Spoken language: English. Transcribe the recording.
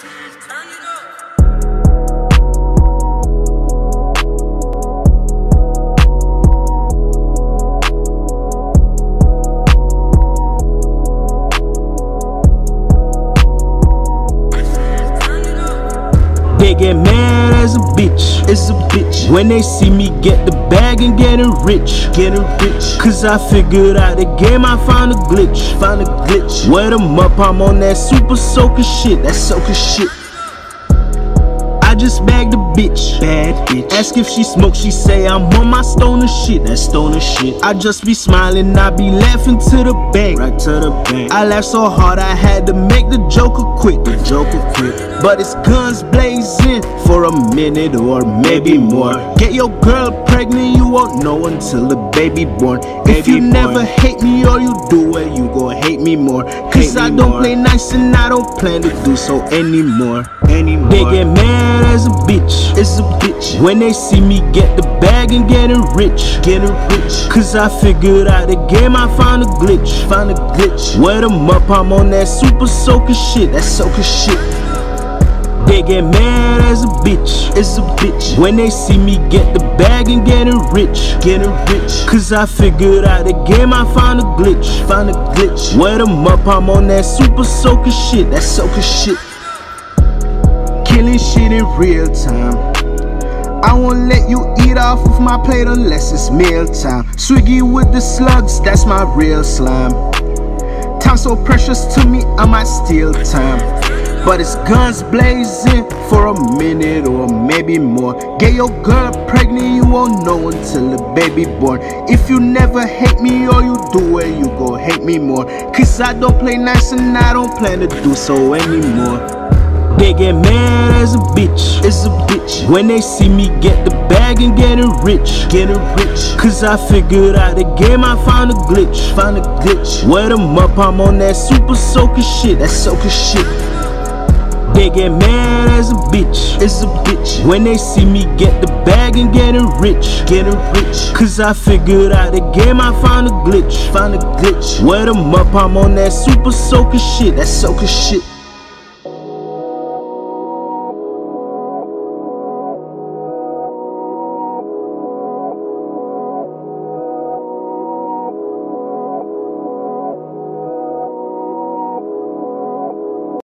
Turn it up. They get mad as a bitch, as a bitch. When they see me get the bag and getting rich, getting rich. Cause I figured out the game, I found a glitch, found a glitch. Wet them up, I'm on that super soaker shit, that soaker shit. I just bagged a bitch, bad bitch. Ask if she smoke, she say I'm on my stoner shit, that stoner shit. I just be smiling, I be laughing to the bank, right to the bank. I laugh so hard I had to make the joker quit, the joker quit. But it's guns blazing for a minute or maybe more. Get your girl pregnant, won't know until the baby born. if Baby you never hate me or you do it, you gon' hate me more. Cause me I don't more. play nice and I don't plan to do so anymore. Anymore. They get mad as a bitch, as a bitch. When they see me get the bag and getting rich, getting rich. Cause I figured out the game, I found a glitch, found a glitch. Wet them up, I'm on that super soaker shit, that soaker shit. They get mad as a bitch, as a bitch. When they see me get the bag and getting rich, getting rich. Cause I figured out the game, I found a glitch, found a glitch. Wet them up, I'm on that super soaker shit, that soaker shit. Killing shit in real time. I won't let you eat off of my plate unless it's meal time. Swiggy with the slugs, that's my real slime. Time so precious to me, I might steal time. But it's guns blazing for a minute or maybe more. Get your girl pregnant, you won't know until the baby born. If you never hate me or you do it, you gon' hate me more. Cause I don't play nice and I don't plan to do so anymore. They get mad as a bitch, as a bitch. When they see me get the bag and getting rich, getting rich. Cause I figured out the game, I found a glitch, found a glitch. Wet them up, I'm on that super soaker shit, that soaker shit. They get mad as a bitch, as a bitch. When they see me get the bag and getting rich, getting rich. Cause I figured out the game, I found a glitch, found a glitch. Wet them up, I'm on that super soaker shit, that soaker shit.